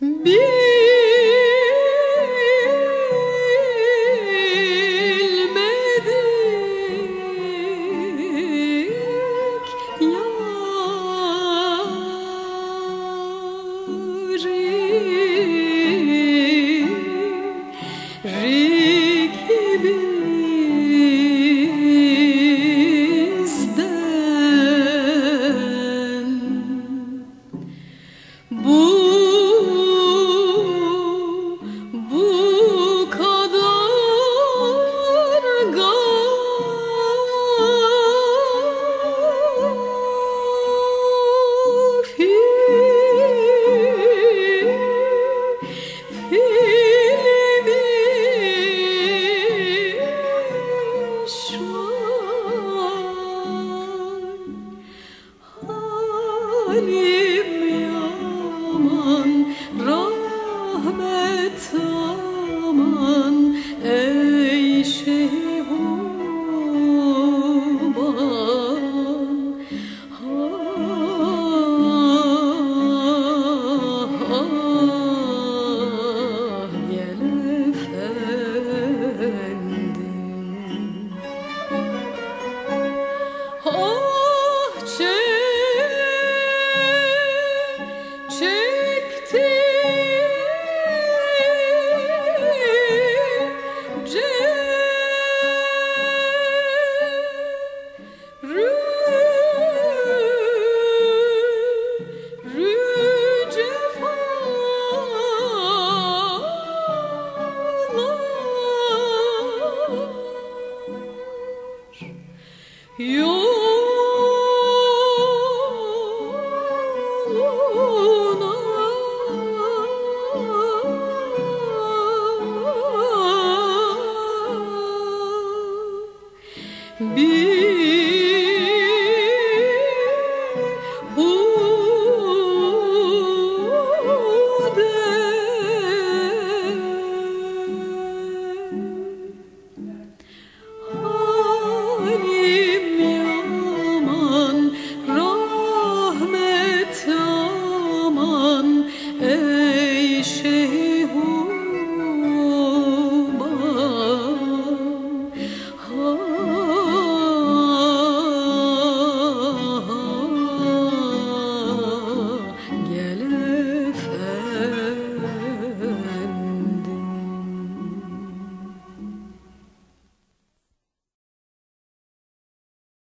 Bir halim yaman rahmet Bir